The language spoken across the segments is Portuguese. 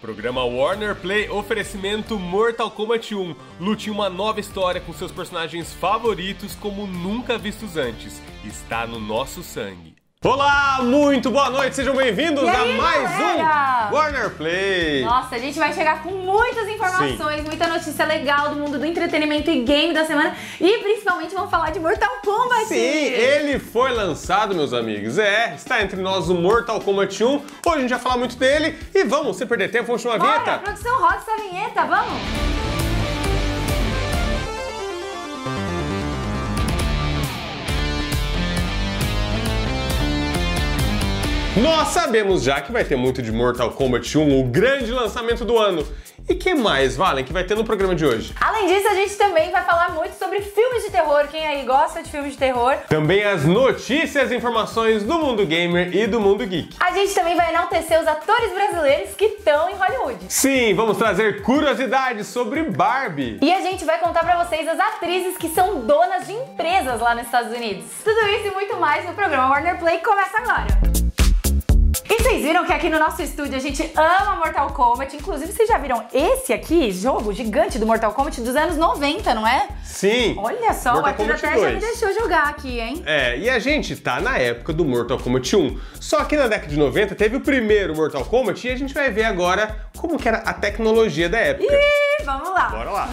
Programa Warner Play oferecimento Mortal Kombat 1. Lute uma nova história com seus personagens favoritos como nunca vistos antes. Está no nosso sangue. Olá, muito boa noite, sejam bem-vindos a aí, mais galera? um Warner Play. Nossa, a gente vai chegar com muitas informações, muita notícia legal do mundo do entretenimento e game da semana e principalmente vamos falar de Mortal Kombat. Sim, ele foi lançado, meus amigos. É, está entre nós o Mortal Kombat 1. Hoje a gente vai falar muito dele e vamos, sem perder tempo, vamos chamar a Bora, vinheta. produção, roda essa vinheta, vamos! Nós sabemos já que vai ter muito de Mortal Kombat 1, o grande lançamento do ano. E que mais, Valen, que vai ter no programa de hoje? Além disso, a gente também vai falar muito sobre filmes de terror. Quem aí gosta de filmes de terror? Também as notícias e informações do mundo gamer e do mundo geek. A gente também vai enaltecer os atores brasileiros que estão em Hollywood. Sim, vamos trazer curiosidades sobre Barbie. E a gente vai contar pra vocês as atrizes que são donas de empresas lá nos Estados Unidos. Tudo isso e muito mais no programa Warner Play começa agora. E vocês viram que aqui no nosso estúdio a gente ama Mortal Kombat. Inclusive, vocês já viram esse aqui, jogo gigante do Mortal Kombat dos anos 90, não é? Sim. Olha só, Mortal o até já 2. me deixou jogar aqui, hein? É, e a gente tá na época do Mortal Kombat 1. Só que na década de 90 teve o primeiro Mortal Kombat e a gente vai ver agora como que era a tecnologia da época. Ih, vamos lá. Bora lá.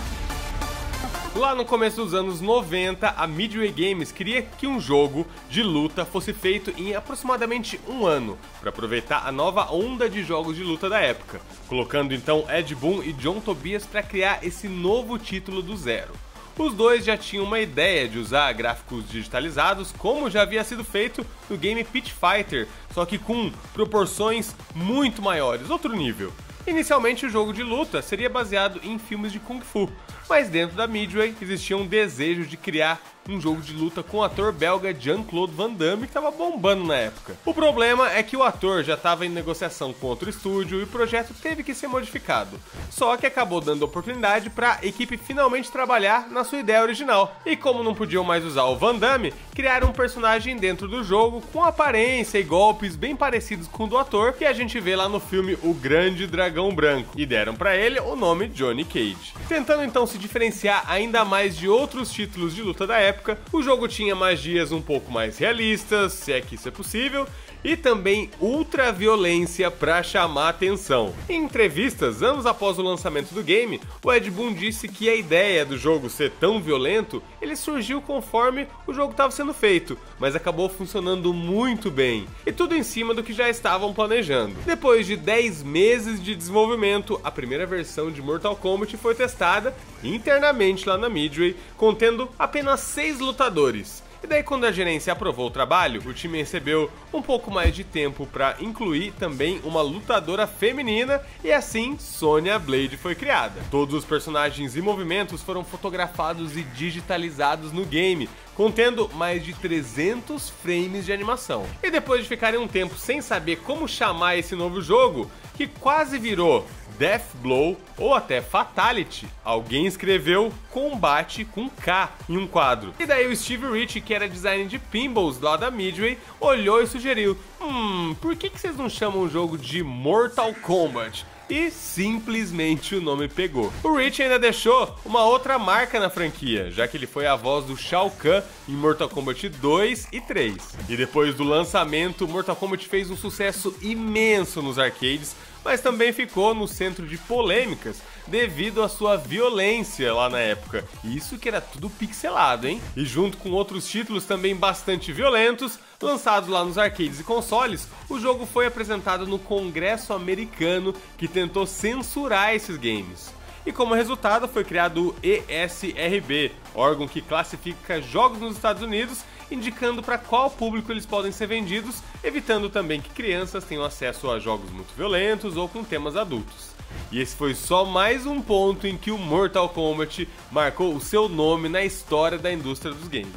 Lá no começo dos anos 90, a Midway Games queria que um jogo de luta fosse feito em aproximadamente um ano, para aproveitar a nova onda de jogos de luta da época, colocando então Ed Boon e John Tobias para criar esse novo título do zero. Os dois já tinham uma ideia de usar gráficos digitalizados, como já havia sido feito no game Pit Fighter, só que com proporções muito maiores, outro nível. Inicialmente, o jogo de luta seria baseado em filmes de Kung Fu, mas dentro da Midway existia um desejo de criar um jogo de luta com o ator belga Jean-Claude Van Damme que estava bombando na época. O problema é que o ator já estava em negociação com outro estúdio e o projeto teve que ser modificado. Só que acabou dando oportunidade para a equipe finalmente trabalhar na sua ideia original. E como não podiam mais usar o Van Damme, criaram um personagem dentro do jogo com aparência e golpes bem parecidos com o do ator que a gente vê lá no filme O Grande Dragão Branco e deram para ele o nome Johnny Cage. Tentando então se diferenciar ainda mais de outros títulos de luta da época, o jogo tinha magias um pouco mais realistas, se é que isso é possível, e também ultra violência para chamar atenção. Em entrevistas, anos após o lançamento do game, o Ed Boon disse que a ideia do jogo ser tão violento, ele surgiu conforme o jogo estava sendo feito, mas acabou funcionando muito bem, e tudo em cima do que já estavam planejando. Depois de 10 meses de desenvolvimento, a primeira versão de Mortal Kombat foi testada internamente lá na Midway, contendo apenas 6 lutadores. E daí, quando a gerência aprovou o trabalho, o time recebeu um pouco mais de tempo para incluir também uma lutadora feminina e assim Sonya Blade foi criada. Todos os personagens e movimentos foram fotografados e digitalizados no game, contendo mais de 300 frames de animação. E depois de ficarem um tempo sem saber como chamar esse novo jogo, que quase virou Death Blow ou até Fatality, alguém escreveu combate com K em um quadro. E daí o Steve Rich, que era designer de pinballs lá da Midway, olhou e sugeriu: Hum, por que, que vocês não chamam o jogo de Mortal Kombat? E simplesmente o nome pegou. O Rich ainda deixou uma outra marca na franquia, já que ele foi a voz do Shao Kahn em Mortal Kombat 2 e 3. E depois do lançamento, Mortal Kombat fez um sucesso imenso nos arcades, mas também ficou no centro de polêmicas devido à sua violência lá na época. Isso que era tudo pixelado, hein? E junto com outros títulos também bastante violentos, lançados lá nos arcades e consoles, o jogo foi apresentado no Congresso americano que tentou censurar esses games. E como resultado foi criado o ESRB, órgão que classifica jogos nos Estados Unidos, indicando para qual público eles podem ser vendidos, evitando também que crianças tenham acesso a jogos muito violentos ou com temas adultos. E esse foi só mais um ponto em que o Mortal Kombat marcou o seu nome na história da indústria dos games.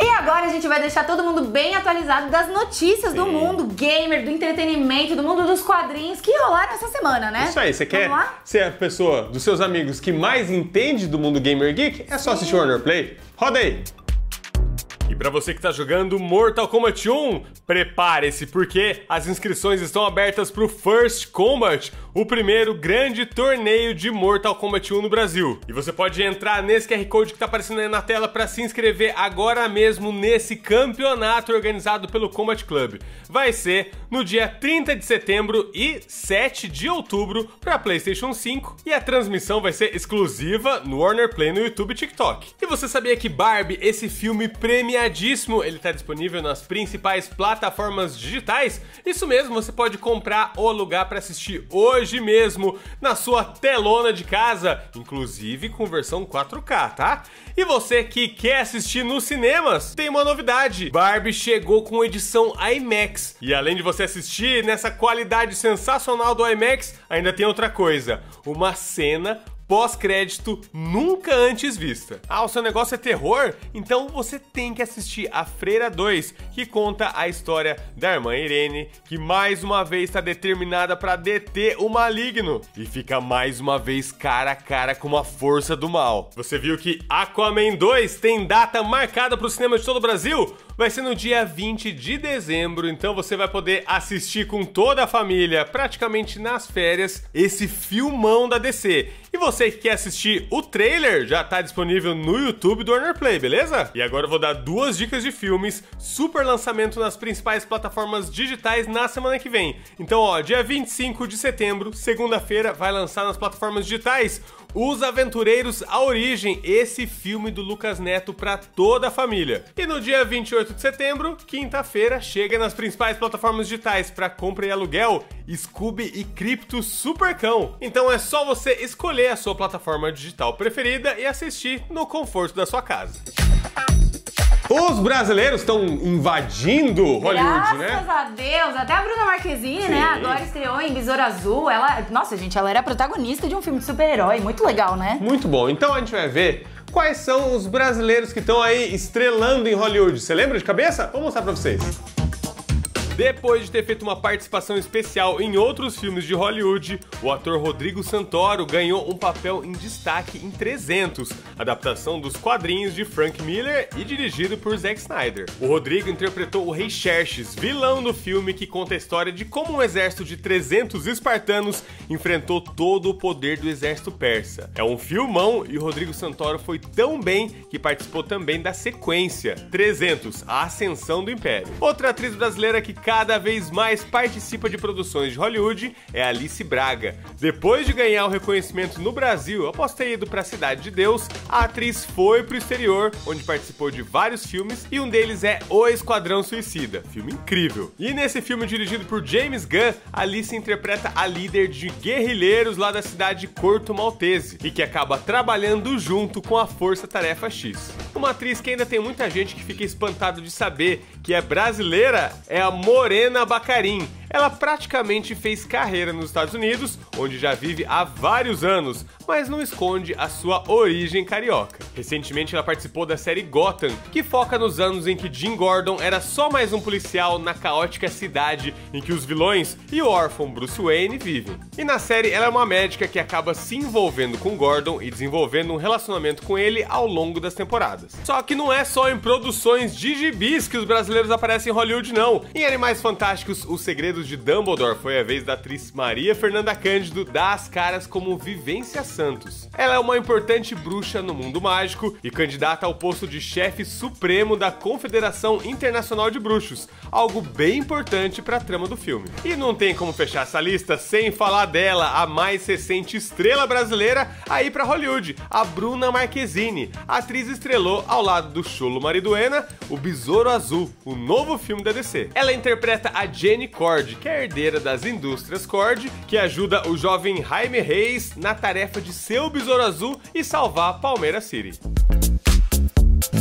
E agora a gente vai deixar todo mundo bem atualizado das notícias do Sim. mundo gamer, do entretenimento, do mundo dos quadrinhos que rolaram essa semana, né? Isso aí, você quer ser a pessoa dos seus amigos que mais entende do mundo gamer geek? É só assistir o Warner Play. Roda aí! E para você que tá jogando Mortal Kombat 1, prepare-se porque as inscrições estão abertas pro First Combat, o primeiro grande torneio de Mortal Kombat 1 no Brasil. E você pode entrar nesse QR Code que tá aparecendo aí na tela para se inscrever agora mesmo nesse campeonato organizado pelo Combat Club. Vai ser no dia 30 de setembro e 7 de outubro para PlayStation 5 e a transmissão vai ser exclusiva no Warner Play no YouTube e TikTok. E você sabia que Barbie, esse filme premiadíssimo, ele está disponível nas principais plataformas digitais? Isso mesmo, você pode comprar ou alugar para assistir hoje mesmo na sua telona de casa, inclusive com versão 4K, tá? E você que quer assistir nos cinemas, tem uma novidade. Barbie chegou com edição IMAX. E além de você assistir nessa qualidade sensacional do IMAX, ainda tem outra coisa, uma cena pós-crédito nunca antes vista. Ah, o seu negócio é terror? Então você tem que assistir A Freira 2, que conta a história da irmã Irene, que mais uma vez está determinada para deter o maligno e fica mais uma vez cara a cara com a força do mal. Você viu que Aquaman 2 tem data marcada para o cinema de todo o Brasil? vai ser no dia 20 de dezembro, então você vai poder assistir com toda a família, praticamente nas férias, esse filmão da DC. E você que quer assistir o trailer, já tá disponível no YouTube do Warner Play, beleza? E agora eu vou dar duas dicas de filmes, super lançamento nas principais plataformas digitais na semana que vem. Então, ó, dia 25 de setembro, segunda-feira, vai lançar nas plataformas digitais os Aventureiros A Origem, esse filme do Lucas Neto para toda a família. E no dia 28 de setembro, quinta-feira, chega nas principais plataformas digitais para compra e aluguel Scooby e Crypto Supercão. Então é só você escolher a sua plataforma digital preferida e assistir no conforto da sua casa. Os brasileiros estão invadindo Hollywood, Graças né? Graças a Deus. Até a Bruna Marquezine, né, Sim. né? Agora estreou em Besouro Azul. Ela, nossa, gente, ela era protagonista de um filme de super-herói. Muito legal, né? Muito bom. Então a gente vai ver quais são os brasileiros que estão aí estrelando em Hollywood. Você lembra de cabeça? Vou mostrar pra vocês. Depois de ter feito uma participação especial em outros filmes de Hollywood, o ator Rodrigo Santoro ganhou um papel em destaque em 300, adaptação dos quadrinhos de Frank Miller e dirigido por Zack Snyder. O Rodrigo interpretou o Rei Xerxes, vilão do filme que conta a história de como um exército de 300 espartanos enfrentou todo o poder do exército persa. É um filmão e Rodrigo Santoro foi tão bem que participou também da sequência 300, a Ascensão do Império. Outra atriz brasileira que cada vez mais participa de produções de Hollywood é Alice Braga. Depois de ganhar o reconhecimento no Brasil após ter ido para a Cidade de Deus, a atriz foi para o exterior, onde participou de vários filmes e um deles é O Esquadrão Suicida, filme incrível. E nesse filme dirigido por James Gunn, Alice interpreta a líder de guerrilheiros lá da cidade de Corto Maltese e que acaba trabalhando junto com a Força Tarefa X. Uma atriz que ainda tem muita gente que fica espantado de saber que é brasileira é a Morena Bacarin. Ela praticamente fez carreira nos Estados Unidos, onde já vive há vários anos, mas não esconde a sua origem carioca. Recentemente ela participou da série Gotham, que foca nos anos em que Jim Gordon era só mais um policial na caótica cidade em que os vilões e o órfão Bruce Wayne vivem. E na série ela é uma médica que acaba se envolvendo com Gordon e desenvolvendo um relacionamento com ele ao longo das temporadas. Só que não é só em produções de gibis que os brasileiros aparecem em Hollywood não. Em Animais Fantásticos, Os Segredos de Dumbledore foi a vez da atriz Maria Fernanda Cândido dar as caras como Vivência Santos. Ela é uma importante bruxa no mundo mágico e candidata ao posto de chefe supremo da Confederação Internacional de Bruxos, algo bem importante para a trama do filme. E não tem como fechar essa lista sem falar dela, a mais recente estrela brasileira aí para Hollywood, a Bruna Marquezine. A atriz estrelou ao lado do Chulo Mariduena, o Besouro Azul, o novo filme da DC. Ela interpreta a Jenny Cord, que é herdeira das indústrias Cord, que ajuda o jovem Jaime Reis na tarefa de ser o Besouro Azul e salvar Palmeiras City.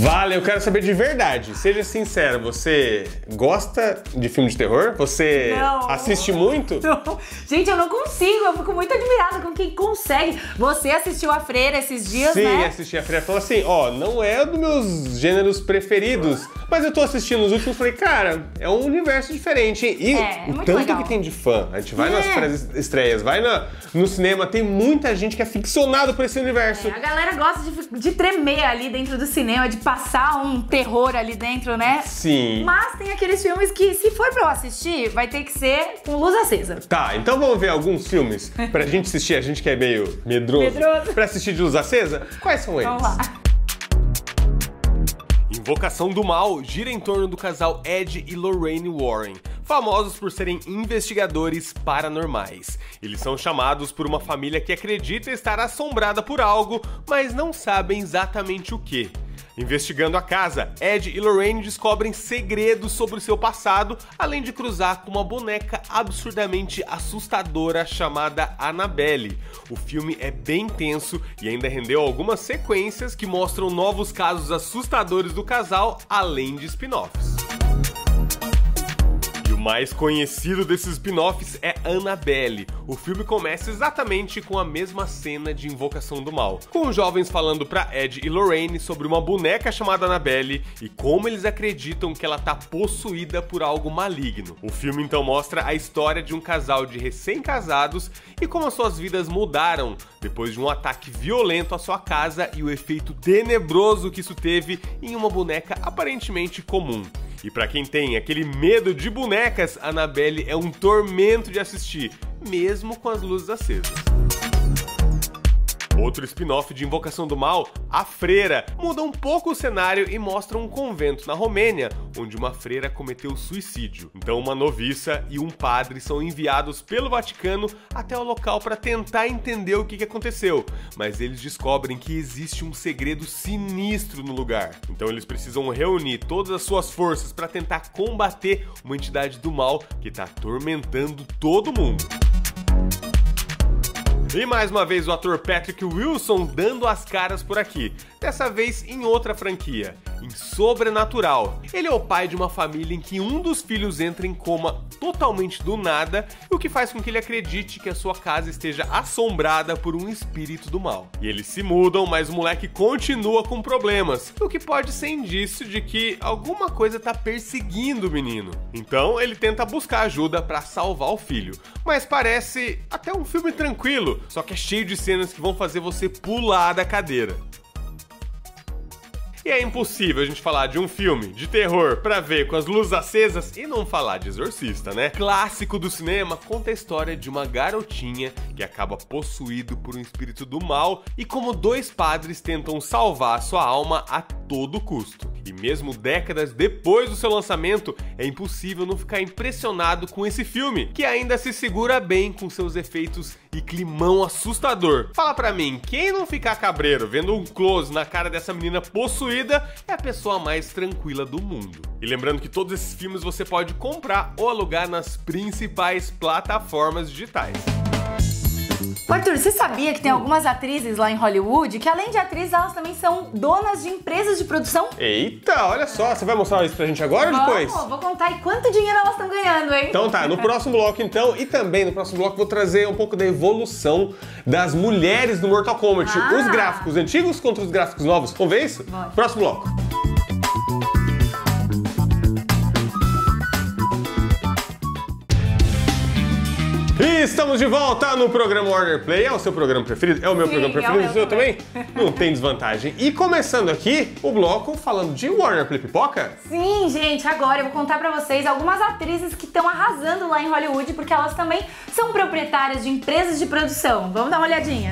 Vale, eu quero saber de verdade. Seja sincero, você gosta de filme de terror? Você não. assiste muito? Não. Gente, eu não consigo. Eu fico muito admirada com quem consegue. Você assistiu a Freira esses dias, Sim, né? Sim, assisti a Freira. Falou assim, ó, não é dos meus gêneros preferidos, mas eu tô assistindo os últimos e falei, cara, é um universo diferente. E é, o tanto legal. que tem de fã. A gente vai é. nas estreias, vai na, no cinema, tem muita gente que é ficcionado por esse universo. É, a galera gosta de, de tremer ali dentro do cinema, de passar um terror ali dentro, né? Sim. Mas tem aqueles filmes que, se for pra eu assistir, vai ter que ser com luz acesa. Tá, então vamos ver alguns filmes pra gente assistir, a gente que é meio medroso. Medroso. Pra assistir de luz acesa? Quais são eles? Vamos lá. Invocação do Mal gira em torno do casal Ed e Lorraine Warren, famosos por serem investigadores paranormais. Eles são chamados por uma família que acredita estar assombrada por algo, mas não sabem exatamente o que. Investigando a casa, Ed e Lorraine descobrem segredos sobre seu passado, além de cruzar com uma boneca absurdamente assustadora chamada Annabelle. O filme é bem tenso e ainda rendeu algumas sequências que mostram novos casos assustadores do casal, além de spin-offs mais conhecido desses spin-offs é Annabelle. O filme começa exatamente com a mesma cena de Invocação do Mal, com os jovens falando para Ed e Lorraine sobre uma boneca chamada Annabelle e como eles acreditam que ela tá possuída por algo maligno. O filme então mostra a história de um casal de recém-casados e como as suas vidas mudaram depois de um ataque violento à sua casa e o efeito tenebroso que isso teve em uma boneca aparentemente comum. E para quem tem aquele medo de bonecas, Annabelle é um tormento de assistir, mesmo com as luzes acesas. Outro spin-off de Invocação do Mal, A Freira, muda um pouco o cenário e mostra um convento na Romênia, onde uma freira cometeu suicídio. Então, uma noviça e um padre são enviados pelo Vaticano até o local para tentar entender o que aconteceu, mas eles descobrem que existe um segredo sinistro no lugar. Então, eles precisam reunir todas as suas forças para tentar combater uma entidade do mal que está atormentando todo mundo. E mais uma vez o ator Patrick Wilson dando as caras por aqui, dessa vez em outra franquia, em Sobrenatural. Ele é o pai de uma família em que um dos filhos entra em coma totalmente do nada, o que faz com que ele acredite que a sua casa esteja assombrada por um espírito do mal. E eles se mudam, mas o moleque continua com problemas, o que pode ser indício de que alguma coisa está perseguindo o menino. Então ele tenta buscar ajuda para salvar o filho, mas parece até um filme tranquilo, só que é cheio de cenas que vão fazer você pular da cadeira. E é impossível a gente falar de um filme de terror pra ver com as luzes acesas e não falar de Exorcista, né? Clássico do cinema, conta a história de uma garotinha que acaba possuído por um espírito do mal e como dois padres tentam salvar sua alma a todo custo. E mesmo décadas depois do seu lançamento, é impossível não ficar impressionado com esse filme, que ainda se segura bem com seus efeitos e climão assustador. Fala pra mim, quem não ficar cabreiro vendo um close na cara dessa menina possuída é a pessoa mais tranquila do mundo. E lembrando que todos esses filmes você pode comprar ou alugar nas principais plataformas digitais. Arthur, você sabia que tem algumas atrizes lá em Hollywood que, além de atrizes, elas também são donas de empresas de produção? Eita, olha só, você vai mostrar isso pra gente agora ou depois? Vamos, vou contar aí quanto dinheiro elas estão ganhando, hein? Então tá, no próximo bloco então, e também no próximo bloco vou trazer um pouco da evolução das mulheres no Mortal Kombat. Ah. Os gráficos antigos contra os gráficos novos. Vamos ver isso? Bora. Próximo bloco. Estamos de volta no programa Warner Play. É o seu programa preferido? É o meu Sim, programa é preferido? meu o seu também? Não tem desvantagem. E começando aqui o bloco falando de Warner Play Pipoca. Sim, gente, agora eu vou contar pra vocês algumas atrizes que estão arrasando lá em Hollywood, porque elas também são proprietárias de empresas de produção. Vamos dar uma olhadinha.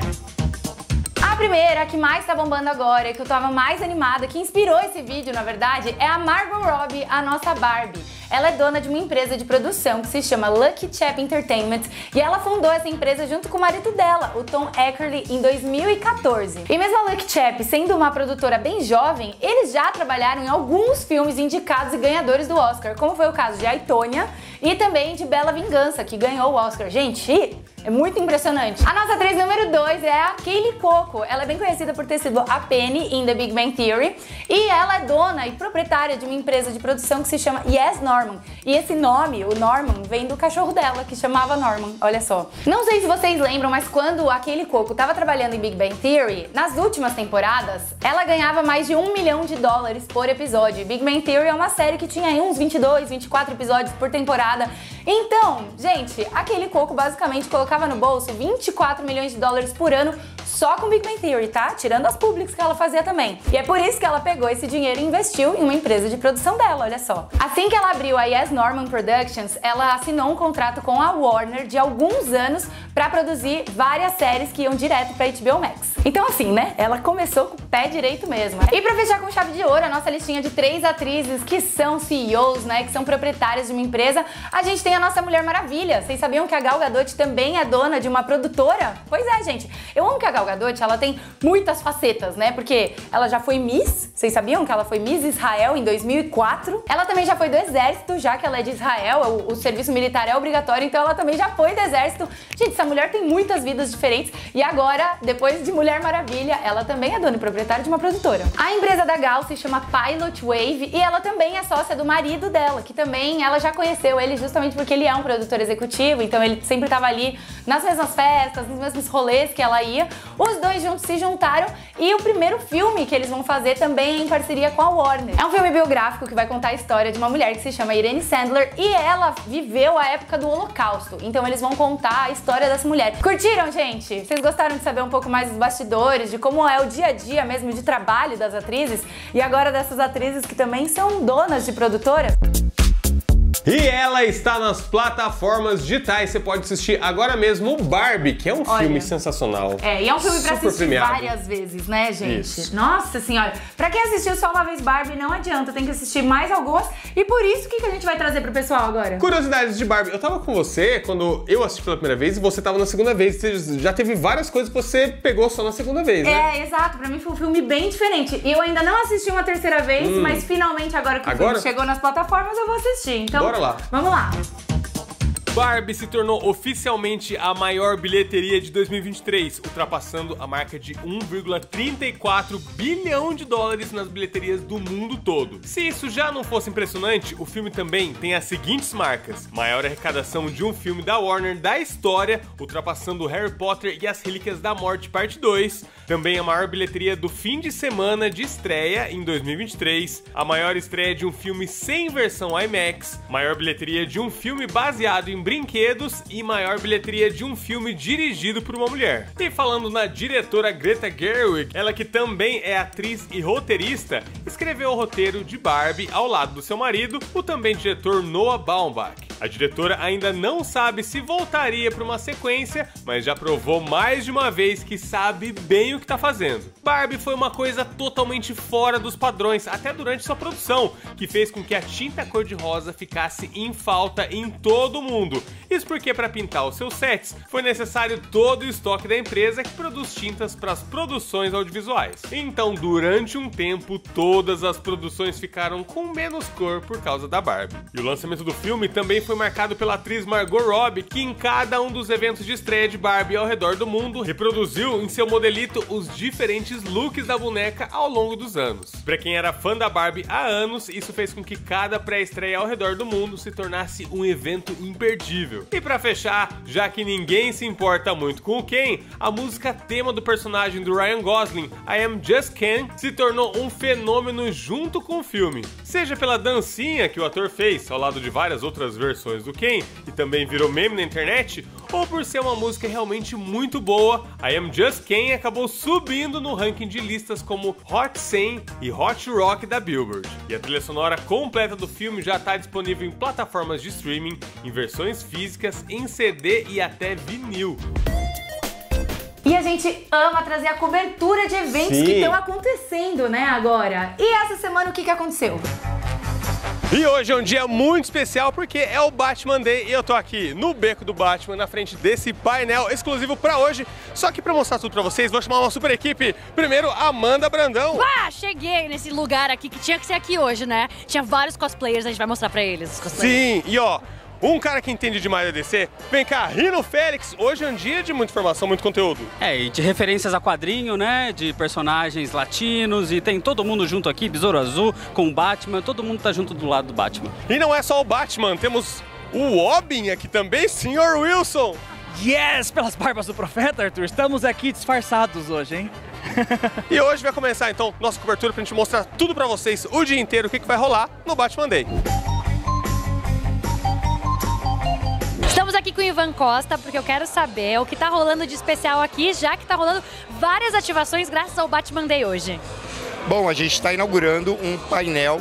A primeira, a que mais tá bombando agora, que eu tava mais animada, que inspirou esse vídeo, na verdade, é a Margot Robbie, a nossa Barbie. Ela é dona de uma empresa de produção que se chama Lucky Chap Entertainment e ela fundou essa empresa junto com o marido dela, o Tom Eckerly, em 2014. E mesmo a Lucky Chap sendo uma produtora bem jovem, eles já trabalharam em alguns filmes indicados e ganhadores do Oscar, como foi o caso de Aitonia e também de Bela Vingança, que ganhou o Oscar. Gente, é muito impressionante. A nossa atriz número 2 é a Kaylee Coco. Ela é bem conhecida por ter sido a Penny em The Big Bang Theory e ela é dona e proprietária de uma empresa de produção que se chama Yes Norman. E esse nome, o Norman, vem do cachorro dela, que chamava Norman. Olha só. Não sei se vocês lembram, mas quando a Kaylee Coco estava trabalhando em Big Bang Theory, nas últimas temporadas, ela ganhava mais de um milhão de dólares por episódio. Big Bang Theory é uma série que tinha aí uns 22, 24 episódios por temporada. Então, gente, a Kaylee Coco basicamente colocava no bolso 24 milhões de dólares por ano só com Big Bang Theory, tá? Tirando as públicas que ela fazia também. E é por isso que ela pegou esse dinheiro e investiu em uma empresa de produção dela, olha só. Assim que ela abriu a Yes Norman Productions, ela assinou um contrato com a Warner de alguns anos para produzir várias séries que iam direto para HBO Max. Então assim, né? Ela começou com o pé direito mesmo. E para fechar com chave de ouro, a nossa listinha de três atrizes que são CEOs, né, que são proprietárias de uma empresa, a gente tem a nossa Mulher Maravilha. Vocês sabiam que a Gal Gadot também é dona de uma produtora? Pois é, gente. Eu amo que a Gal Gadot, ela tem muitas facetas, né? Porque ela já foi Miss, vocês sabiam que ela foi Miss Israel em 2004? Ela também já foi do exército, já que ela é de Israel, o, o serviço militar é obrigatório, então ela também já foi do exército. Gente, essa mulher tem muitas vidas diferentes e agora, depois de Mulher Maravilha, ela também é dona e proprietária de uma produtora. A empresa da Gal se chama Pilot Wave e ela também é sócia do marido dela, que também ela já conheceu ele justamente porque ele é um produtor executivo, então ele sempre estava ali nas mesmas festas, nos mesmos rolês que ela ia. Os dois juntos se juntaram e o primeiro filme que eles vão fazer também é em parceria com a Warner. É um filme biográfico que vai contar a história de uma mulher que se chama Irene Sandler e ela viveu a época do Holocausto. Então eles vão contar a história dessa mulher. Curtiram, gente? Vocês gostaram de saber um pouco mais dos bastidores, de como é o dia a dia mesmo de trabalho das atrizes e agora dessas atrizes que também são donas de produtoras? E ela está nas plataformas digitais. Você pode assistir agora mesmo o Barbie, que é um Olha, filme sensacional. É, e é um filme pra Super assistir premiado. várias vezes, né, gente? Isso. Nossa senhora. Pra quem assistiu só uma vez Barbie, não adianta, tem que assistir mais algumas. E por isso, o que, que a gente vai trazer pro pessoal agora? Curiosidades de Barbie. Eu tava com você quando eu assisti pela primeira vez e você tava na segunda vez. Você já teve várias coisas que você pegou só na segunda vez, né? É, exato. Pra mim foi um filme bem diferente. E eu ainda não assisti uma terceira vez, mas finalmente agora que o Hum. Agora? filme chegou nas plataformas, eu vou assistir. Então, Bora lá. Vamos lá. Barbie se tornou oficialmente a maior bilheteria de 2023, ultrapassando a marca de 1,34 bilhão de dólares nas bilheterias do mundo todo. Se isso já não fosse impressionante, o filme também tem as seguintes marcas: maior arrecadação de um filme da Warner da história, ultrapassando Harry Potter e as Relíquias da Morte Parte 2, também a maior bilheteria do fim de semana de estreia em 2023, a maior estreia de um filme sem versão IMAX, maior bilheteria de um filme baseado em brinquedos e maior bilheteria de um filme dirigido por uma mulher. E falando na diretora Greta Gerwig, ela que também é atriz e roteirista, escreveu o roteiro de Barbie ao lado do seu marido, o também diretor Noah Baumbach. A diretora ainda não sabe se voltaria para uma sequência, mas já provou mais de uma vez que sabe bem o que tá fazendo. Barbie foi uma coisa totalmente fora dos padrões, até durante sua produção, que fez com que a tinta cor-de-rosa ficasse em falta em todo o mundo. Isso porque para pintar os seus sets foi necessário todo o estoque da empresa que produz tintas para as produções audiovisuais. Então, durante um tempo, todas as produções ficaram com menos cor por causa da Barbie. E o lançamento do filme também foi marcado pela atriz Margot Robbie, que em cada um dos eventos de estreia de Barbie ao redor do mundo reproduziu em seu modelito os diferentes looks da boneca ao longo dos anos. Para quem era fã da Barbie há anos, isso fez com que cada pré-estreia ao redor do mundo se tornasse um evento imperdível. E para fechar, já que ninguém se importa muito com o Ken, a música tema do personagem do Ryan Gosling, I Am Just Ken, se tornou um fenômeno junto com o filme. Seja pela dancinha que o ator fez ao lado de várias outras versões do Ken, e também virou meme na internet, ou por ser uma música realmente muito boa, I Am Just Ken acabou subindo no ranking de listas como Hot 100 e Hot Rock da Billboard. E a trilha sonora completa do filme já está disponível em plataformas de streaming, em versões físicas, em CD e até vinil. E a gente ama trazer a cobertura de eventos Sim. que estão acontecendo, né, agora. E essa semana o que, que aconteceu? E hoje é um dia muito especial porque é o Batman Day e eu tô aqui no beco do Batman, na frente desse painel exclusivo pra hoje. Só que pra mostrar tudo pra vocês, vou chamar uma super equipe. Primeiro, Amanda Brandão. Ah, cheguei nesse lugar aqui que tinha que ser aqui hoje, né? Tinha vários cosplayers, a gente vai mostrar pra eles os cosplayers. Sim, e ó, um cara que entende demais da DC. Vem cá, Rino Félix. Hoje é um dia de muita informação, muito conteúdo. É, e de referências a quadrinho, né? De personagens latinos e tem todo mundo junto aqui, Besouro Azul com o Batman, todo mundo tá junto do lado do Batman. E não é só o Batman, temos o Robin aqui também, Sr. Wilson. Yes! Pelas barbas do profeta, Arthur, estamos aqui disfarçados hoje, hein? E hoje vai começar então nossa cobertura pra gente mostrar tudo pra vocês o dia inteiro, o que, que vai rolar no Batman Day. Aqui com o Ivan Costa, porque eu quero saber o que tá rolando de especial aqui, já que tá rolando várias ativações graças ao Batman Day hoje. Bom, a gente está inaugurando um painel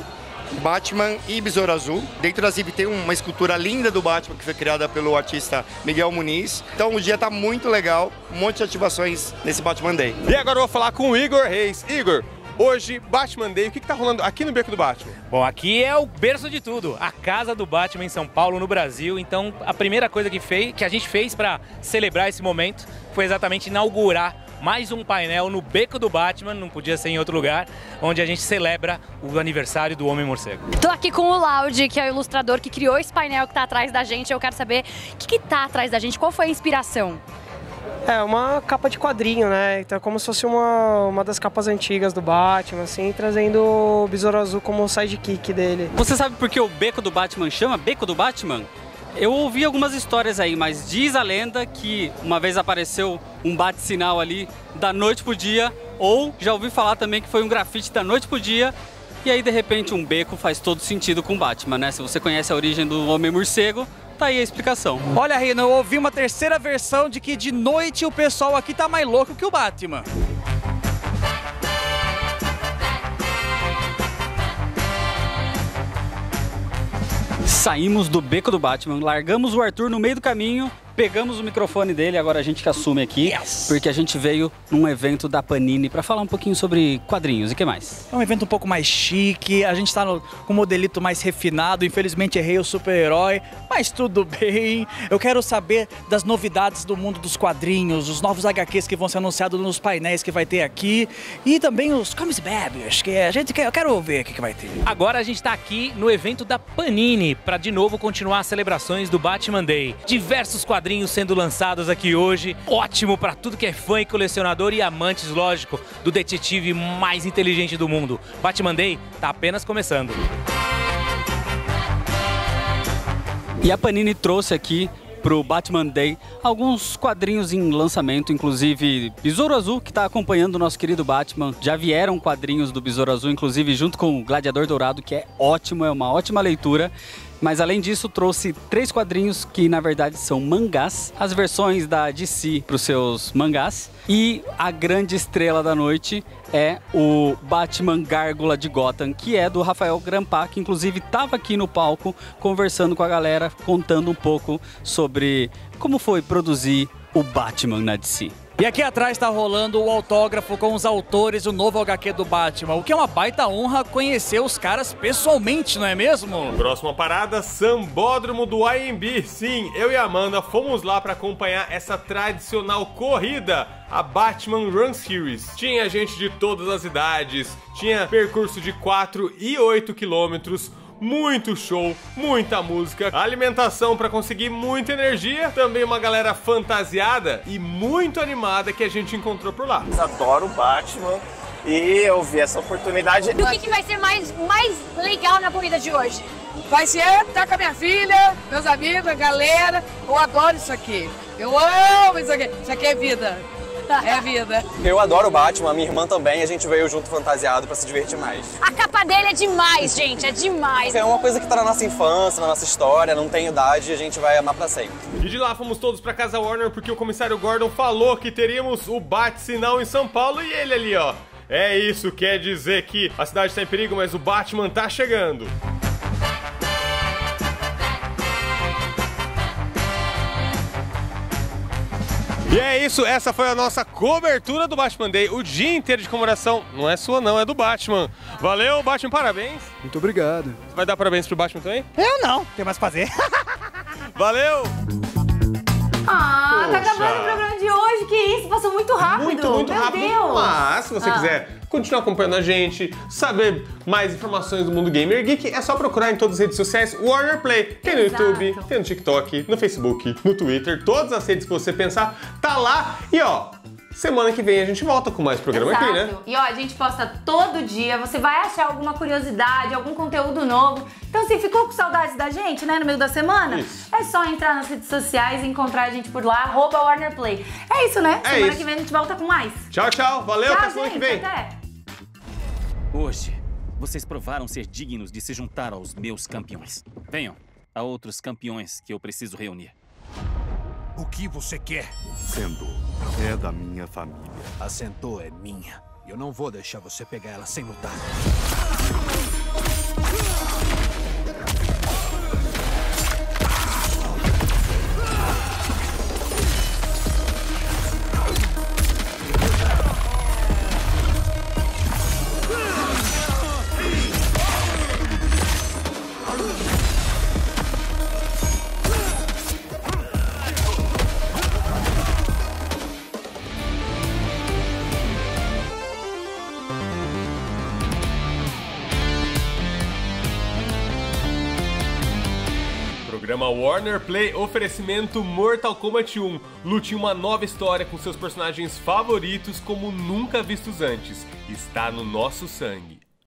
Batman e Besouro Azul. Dentro da ZIB tem uma escultura linda do Batman que foi criada pelo artista Miguel Muniz. Então o dia está muito legal, um monte de ativações nesse Batman Day. E agora eu vou falar com o Igor Reis. Igor, hoje, Batman Day, o que, que tá rolando aqui no Beco do Batman? Bom, aqui é o berço de tudo, a casa do Batman em São Paulo, no Brasil. Então, a primeira coisa que, fez, que a gente fez para celebrar esse momento foi exatamente inaugurar mais um painel no Beco do Batman, não podia ser em outro lugar, onde a gente celebra o aniversário do Homem Morcego. Tô aqui com o Laud, que é o ilustrador que criou esse painel que tá atrás da gente. Eu quero saber o que, que tá atrás da gente, qual foi a inspiração? É uma capa de quadrinho, né? Então é como se fosse uma, uma das capas antigas do Batman, assim, trazendo o Besouro Azul como sidekick dele. Você sabe por que o beco do Batman chama Beco do Batman? Eu ouvi algumas histórias aí, mas diz a lenda que uma vez apareceu um bate-sinal ali da noite pro dia, ou já ouvi falar também que foi um grafite da noite pro dia, e aí de repente um beco faz todo sentido com Batman, né? Se você conhece a origem do Homem-Morcego, tá aí a explicação. Olha, Rino, eu ouvi uma terceira versão de que de noite o pessoal aqui tá mais louco que o Batman. Saímos do beco do Batman, largamos o Arthur no meio do caminho, pegamos o microfone dele, agora a gente que assume aqui, porque a gente veio num evento da Panini para falar um pouquinho sobre quadrinhos e que mais. É um evento um pouco mais chique, a gente tá no, com um modelito mais refinado, infelizmente errei o super-herói, mas tudo bem. Eu quero saber das novidades do mundo dos quadrinhos, os novos HQs que vão ser anunciados nos painéis que vai ter aqui, e também os comics babies, que a gente quer, eu quero ver o que, que vai ter. Agora a gente está aqui no evento da Panini para de novo continuar as celebrações do Batman Day. Diversos quadrinhos sendo lançados aqui hoje. Ótimo para tudo que é fã e colecionador e amantes, lógico, do detetive mais inteligente do mundo. Batman Day tá apenas começando. E a Panini trouxe aqui pro Batman Day alguns quadrinhos em lançamento, inclusive Besouro Azul, que está acompanhando o nosso querido Batman. Já vieram quadrinhos do Besouro Azul, inclusive junto com o Gladiador Dourado, que é ótimo, é uma ótima leitura. Mas além disso, trouxe três quadrinhos que na verdade são mangás, as versões da DC para os seus mangás. E a grande estrela da noite é o Batman Gárgula de Gotham, que é do Rafael Grampa, que inclusive estava aqui no palco conversando com a galera, contando um pouco sobre como foi produzir o Batman na DC. E aqui atrás está rolando o autógrafo com os autores do novo HQ do Batman, o que é uma baita honra conhecer os caras pessoalmente, não é mesmo? Próxima parada, Sambódromo do IMB. Sim, eu e Amanda fomos lá para acompanhar essa tradicional corrida, a Batman Run Series. Tinha gente de todas as idades, tinha percurso de 4 e 8 quilômetros, muito show, muita música, alimentação para conseguir muita energia, também uma galera fantasiada e muito animada que a gente encontrou por lá. Adoro o Batman e eu vi essa oportunidade. E o que, que vai ser mais, mais legal na corrida de hoje? Vai ser estar com a minha filha, meus amigos, a galera. Eu adoro isso aqui. Eu amo isso aqui. Isso aqui é vida. É vida. Eu adoro o Batman, minha irmã também, a gente veio junto fantasiado pra se divertir mais. A capa dele é demais, gente, é demais. É uma coisa que tá na nossa infância, na nossa história, não tem idade e a gente vai amar pra sempre. E de lá fomos todos pra casa Warner porque o comissário Gordon falou que teríamos o bate-sinal em São Paulo e ele ali, ó. É isso, quer dizer que a cidade está em perigo, mas o Batman tá chegando. E é isso, essa foi a nossa cobertura do Batman Day. O dia inteiro de comemoração não é sua não, é do Batman. Valeu, Batman, parabéns. Muito obrigado. Você vai dar parabéns pro Batman também? Eu não, tem mais pra fazer. Valeu! Ah, tá Poxa. acabando o programa de hoje, que isso? Passou muito rápido. Muito, muito Meu rápido. Mas, se você Ah. quiser continuar acompanhando a gente, saber mais informações do mundo gamer geek, é só procurar em todas as redes sociais Warner Play. Tem no Exato. YouTube, tem no TikTok, no Facebook, no Twitter, todas as redes que você pensar, tá lá. E ó, semana que vem a gente volta com mais programa aqui, né? Exato. E ó, a gente posta todo dia, você vai achar alguma curiosidade, algum conteúdo novo. Então, se ficou com saudades da gente, né, no meio da semana, Isso. é só entrar nas redes sociais e encontrar a gente por lá, arroba WarnerPlay. É isso, né? É semana isso. que vem a gente volta com mais. Tchau, tchau. Valeu, Tchau, até semana gente. que vem. Até. Hoje, vocês provaram ser dignos de se juntar aos meus campeões. Venham, há outros campeões que eu preciso reunir. O que você quer? Sendo é da minha família. A Centaur é minha. Eu não vou deixar você pegar ela sem lutar. Warner Play oferecimento Mortal Kombat 1. Lute uma nova história com seus personagens favoritos como nunca vistos antes. Está no nosso sangue.